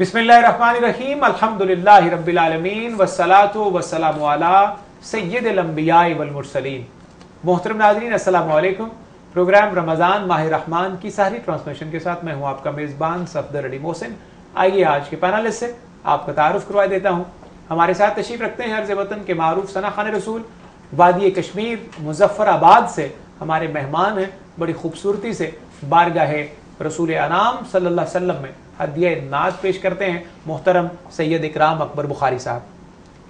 بسم اللہ الرحمن الرحیم الحمدللہ رب العالمین والصلاة والسلام علی سید الانبیاء والمرسلین محترم ناظرین السلام علیکم پروگرام رمضان ماہ رحمان کی ساری ٹرانسمیشن کے ساتھ میں ہوں آپ کا میزبان صفدر علی محسن. آئیے آج کے پینلسٹ سے آپ کا تعارف کروا دیتا ہوں. ہمارے ساتھ تشریف رکھتے ہیں عرض وطن کے معروف ثنا خان رسول. وادی کشمیر مظفر آباد سے ہمارے مہمان ہیں. بڑی خوبصورتی سے بارگاہ رسول انعام صلی اللہ علیہ وسلم میں ہدیہ نعت پیش کرتے ہیں محترم سید اکرام اکبر بخاری صاحب۔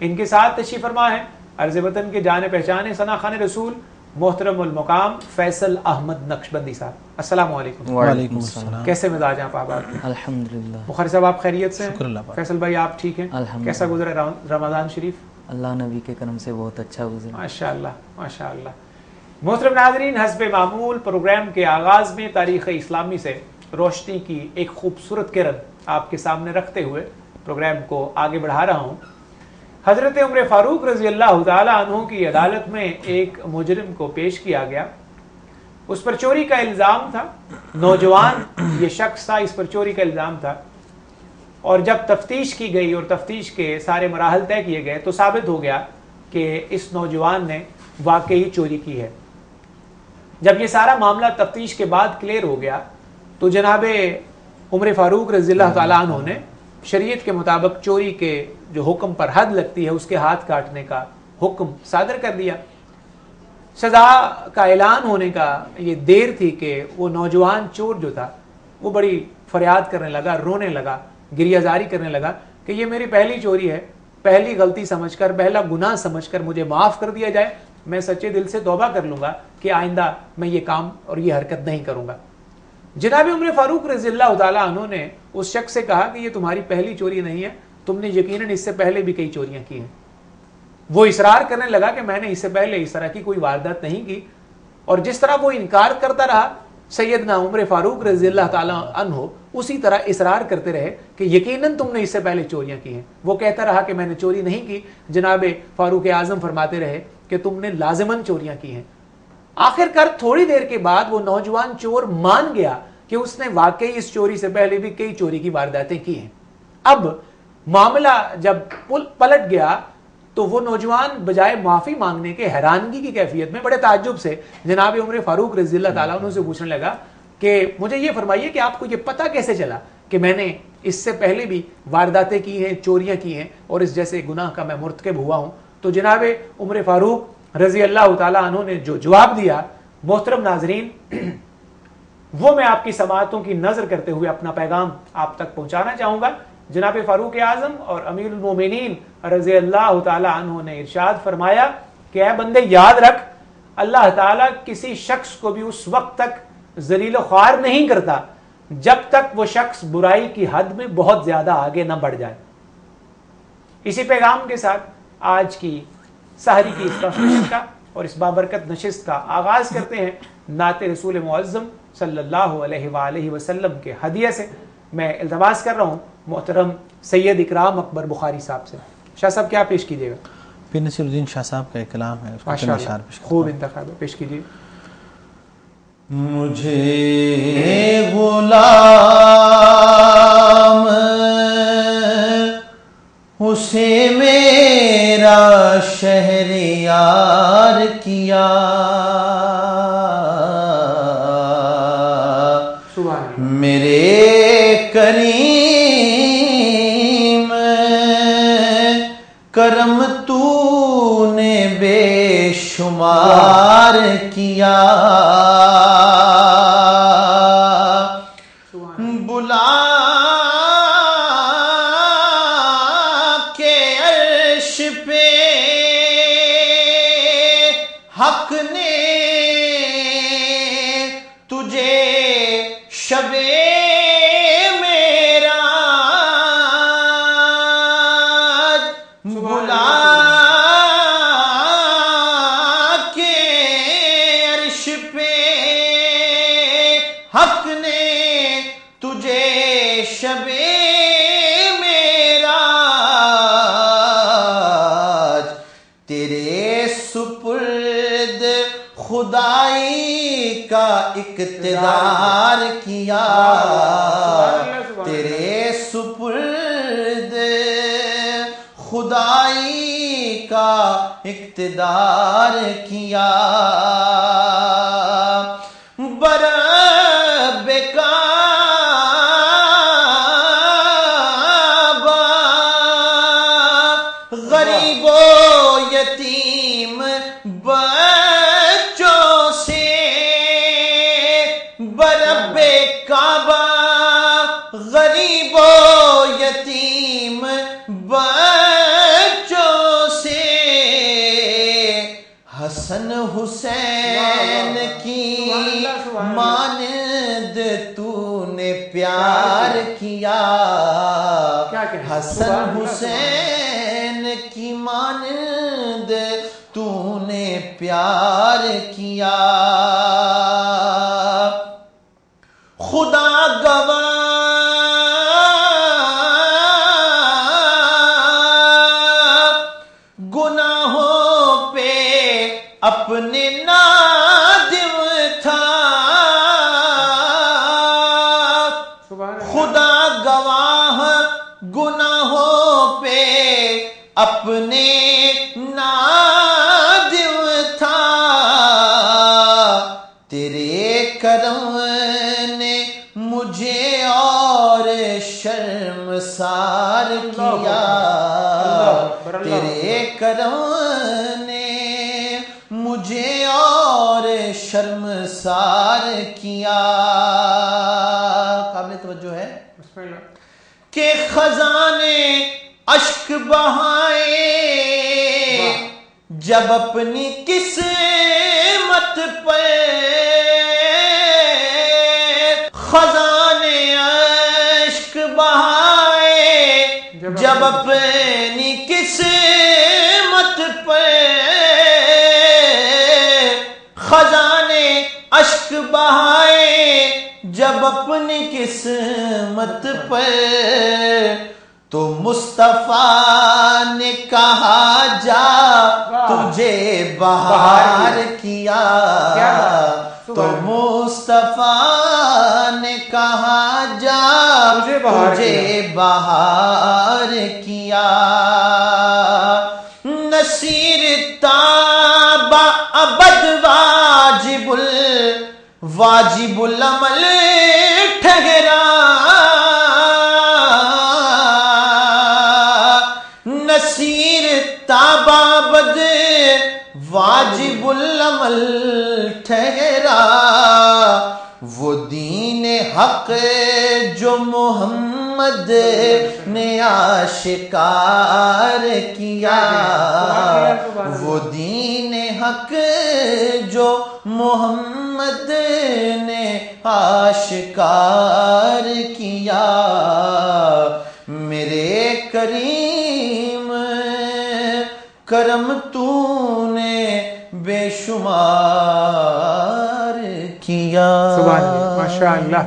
ان کے ساتھ تشریف فرما ہے عرض وطن کے جانے پہچانے ثنا خان رسول محترم المقام فیصل احمد نقشبندی صاحب۔ السلام علیکم۔ وعلیکم السلام۔ کیسے مزاج ہیں آپ کے الحمدللہ۔ بخاری صاحب آپ خیریت سے ہیں؟ شکر اللہ فیصل بھائی آپ ٹھیک ہیں؟ کیسا گزرا رم- رمضان شریف؟ اللہ نبی کے کرم سے بہت اچھا گزرا۔ ماشاء اللہ ماشاء اللہ محترم ناظرین، حسب معمول پروگرام کے آغاز میں تاریخ اسلامی سے روشنی کی ایک خوبصورت کرن آپ کے سامنے رکھتے ہوئے پروگرام کو آگے بڑھا رہا ہوں۔ حضرت عمر فاروق رضی اللہ تعالی عنہ کی عدالت میں ایک مجرم کو پیش کیا گیا۔ اس پر چوری کا الزام تھا۔ نوجوان، یہ شخص تھا، اس پر چوری کا الزام تھا۔ اور جب تفتیش کی گئی اور تفتیش کے سارے مراحل طے کیے گئے تو ثابت ہو گیا کہ اس نوجوان نے واقعی چوری کی ہے۔ جب یہ سارا معاملہ تفتیش کے بعد کلیئر ہو گیا، تو جناب عمر فاروق رضی اللہ تعالیٰ عنہ نے شریعت کے مطابق چوری کے جو حکم پر حد لگتی ہے، اس کے ہاتھ کاٹنے کا حکم صادر کر دیا۔ سزا کا اعلان ہونے کا یہ دیر تھی کہ وہ نوجوان چور جو تھا، وہ بڑی فریاد کرنے لگا، رونے لگا گریہ زاری کرنے لگا کہ یہ میری پہلی چوری ہے، پہلی غلطی سمجھ کر، پہلا گناہ سمجھ کر مجھے معاف کر دیا جائے، میں سچے دل سے توبہ کر لوں گا۔ کہ آئندہ میں یہ کام اور یہ حرکت نہیں کروں گا۔ جناب عمر فاروق رضی اللہ تعالیٰ عنہ نے اس شخص سے کہا کہ یہ تمہاری پہلی چوری نہیں ہے، تم نے یقیناً اس سے پہلے بھی کئی چوریاں کی ہیں۔ وہ اصرار کرنے لگا کہ میں نے اس سے پہلے اس طرح کی کوئی واردات نہیں کی۔ اور جس طرح وہ انکار کرتا رہا، سیدنا عمر فاروق رضی اللہ تعالیٰ عنہ اسی طرح اصرار کرتے رہے کہ یقیناً تم نے اس سے پہلے چوریاں کی ہیں۔ وہ کہتا رہا کہ میں نے چوری نہیں کی۔ جناب فاروق اعظم فرماتے رہے کہ تم نے لازمن چوریاں کی ہیں۔ آخر کار تھوڑی دیر کے بعد وہ نوجوان چور مان گیا کہ اس نے واقعی اس چوری سے پہلے بھی کئی چوری کی وارداتیں کی ہیں۔ اب معاملہ جب پل پلٹ گیا تو وہ نوجوان بجائے معافی مانگنے کے حیرانگی کی کیفیت میں بڑے تعجب سے جناب عمر فاروق رضی اللہ تعالیٰ عنہ سے پوچھنے لگا کہ مجھے یہ فرمائیے کہ آپ کو یہ پتہ کیسے چلا کہ میں نے اس سے پہلے بھی وارداتیں کی ہیں، چوریاں کی ہیں اور اس جیسے گناہ کا میں مرتکب ہوا ہوں۔ تو جناب عمر فاروق رضی اللہ تعالیٰ عنہ نے جو جواب دیا، محترم ناظرین، وہ میں آپ کی سماعتوں کی نظر کرتے ہوئے اپنا پیغام آپ تک پہنچانا چاہوں گا۔ جناب فاروق اعظم اور امیر المومنین رضی اللہ تعالی عنہ نے ارشاد فرمایا کہ، اے بندے، یاد رکھ، اللہ تعالیٰ کسی شخص کو بھی اس وقت تک ذلیل و خوار نہیں کرتا جب تک وہ شخص برائی کی حد میں بہت زیادہ آگے نہ بڑھ جائے۔ اسی پیغام کے ساتھ آج کی سحری کی اس ٹرانسلیشن کا اور اس بابرکت نشست کا آغاز کرتے ہیں نعت رسول معظم صلی اللہ علیہ وآلہ وسلم کے ہدیہ سے۔ میں التماس کر رہا ہوں محترم سید اکرام اکبر بخاری صاحب سے۔ شاہ صاحب کیا پیش کیجیے گا؟ پیر نصیر الدین شاہ صاحب کا ایک کلام ہے اس خوب۔ انتخاب ہے پیش کیجیے۔ مجھے غلام اسے میرا شہر یار کیا۔ میرے کریم کرم تو نے بے شمار کیا۔ عرش پہ حق نے تجھے شب میرا بلا کے عرش پہ حق نے تجھے شب خدائی کا اقتدار کیا۔ تیرے سپرد خدائی کا اقتدار کیا۔ برا حسن حسین کی مانند تو نے پیار کیا؟ حسن حسین کی مانند تو نے پیار کیا۔ اپنے نادم تھا۔ خدا گواہ گناہوں پہ اپنے نادم تھا۔ تیرے کرم نے مجھے اور کیا۔ اللہ اکبر، اللہ تیرے کرم نے مجھے اور شرمسار کیا۔ قابل توجہ ہے۔ بسم اللہ کہ خزانے اشک بہائے۔ جب اپنی قسمت پہ خزانے اشک بہائے۔ جب اپنی اشک بہائے جب اپنی قسمت پر تو مصطفیٰ نے کہا جا تجھے بہار کیا؟ تو مصطفیٰ نے کہا جا تجھے بہار کیا۔ نصیر واجب العمل ٹھہرا۔ نصیر تابا بد واجب العمل ٹھہرا۔ وہ دین حق جو محمد نے آشکار کیا۔ وہ دین حق جو محمد نے آشکار کیا، میرے کریم کرم تو نے بے شمار کیا۔ ماشاء اللہ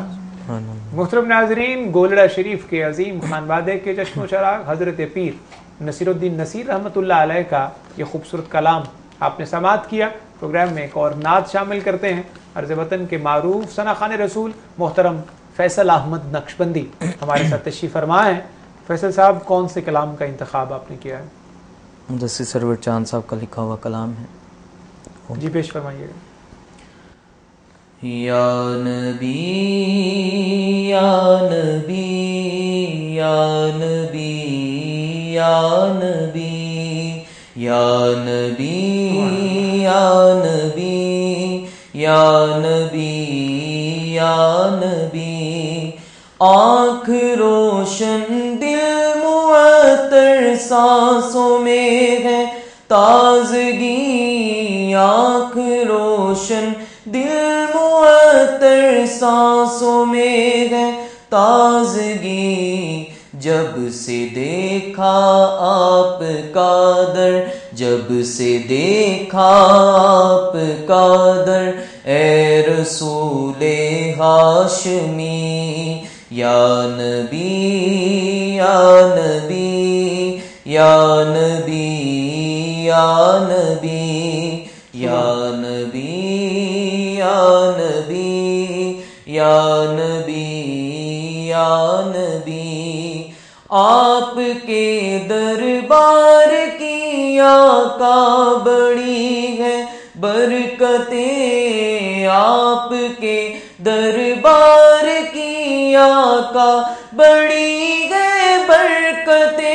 محترم ناظرین، گولڑا شریف کے عظیم خانوادے کے چشم و چراغ حضرت پیر نصیر الدین نصیر رحمۃ اللہ علیہ کا یہ خوبصورت کلام آپ نے سماعت کیا۔ پروگرام میں ایک اور نعت شامل کرتے ہیں۔ عرض وطن کے معروف ثنا خان رسول محترم فیصل احمد نقشبندی۔ ہمارے ساتھ تشریف فرما ہیں فیصل صاحب کون سے کلام کا انتخاب آپ نے کیا ہے؟ مدثر سرور چاند صاحب کا لکھا ہوا کلام ہے۔ جی پیش فرمائیے۔ گا یا نبی یا نبی یا نبی یا نبی۔ یا نبی یا نبی یا نبی یا نبی، آنکھ روشن دل معطر سانسوں میں ہے، تازگی، آنکھ روشن دل معطر سانسوں میں ہے، تازگی جب سے دیکھا آپ کا در، جب سے دیکھا آپ کا در، اے رسول ہاشمی، یا نبی یا نبی یا نبی یا نبی یا نبی یا نبی یا نبی یا نبی۔ آپ کے دربار کی آقا بڑی ہے برکتیں آپ کے دربار کی آقا بڑی ہے برکتیں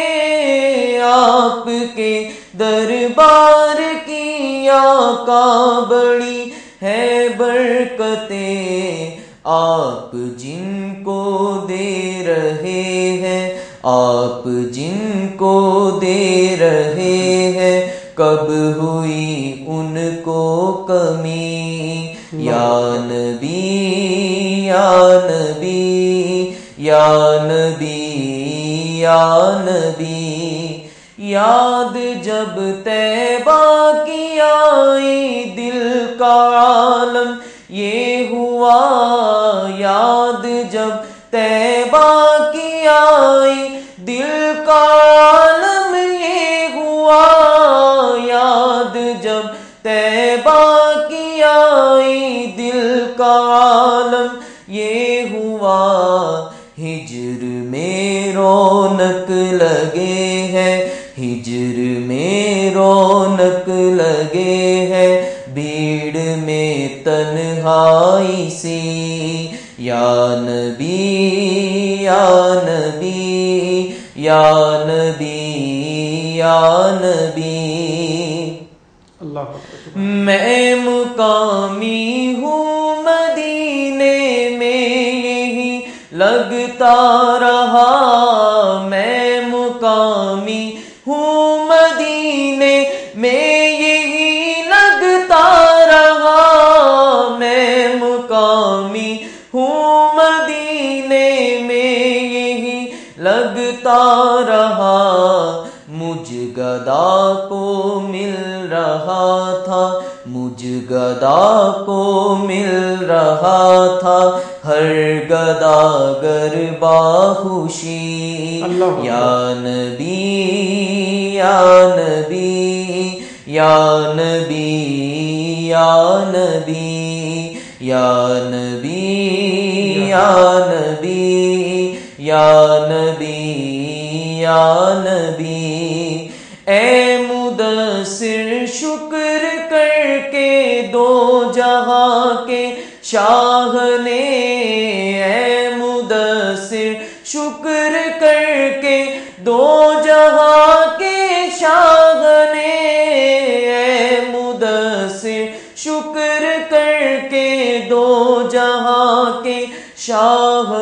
آپ کے دربار کی آقا بڑی ہے برکتیں آپ جن کو دے رہے ہیں آپ جن کو دے رہے ہیں، کب ہوئی ان کو کمی؟ یا نبی یا نبی یا نبی یا نبی؟ یاد جب تیبہ کی آئی دل کا عالم، یہ ہوا یاد جب تیبہ یا نبی یا نبی یا نبی یا نبی۔ اللہ میں مقامی ہوں مدینے میں یہی لگتا رہا۔ رہا مجھ گدا کو مل رہا تھا مجھ گدا کو مل رہا تھا۔ ہر گدا گر باخوشی یا نبی یا نبی یا نبی یا نبی یا نبی یا نبی یا نبی۔ یا نبی، اے مدثر، شکر کر کے دو جہاں کے شاہ نے، اے مدثر، شکر کر کے دو جہاں کے شاہ نے، اے مدثر، شکر کر کے دو جہاں کے شاہ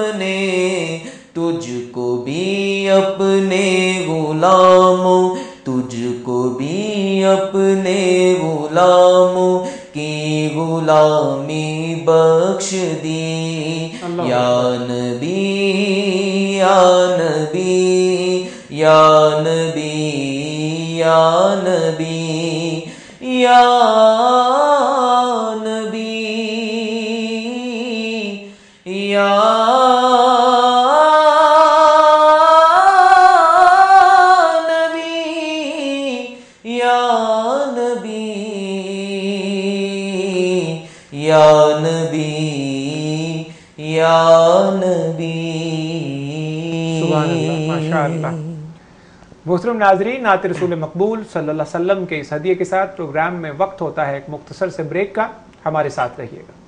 اپنے غلاموں کی غلامی بخش دی۔ یا نبی یا نبی یا نبی یا نبی یا نبی یا نبی. سبحان اللہ ماشاء اللہ محترم ناظرین، نعت رسول مقبول صلی اللہ علیہ وسلم کے اس ہدیے کے ساتھ پروگرام میں وقت ہوتا ہے ایک مختصر سے بریک کا، ہمارے ساتھ رہیے گا۔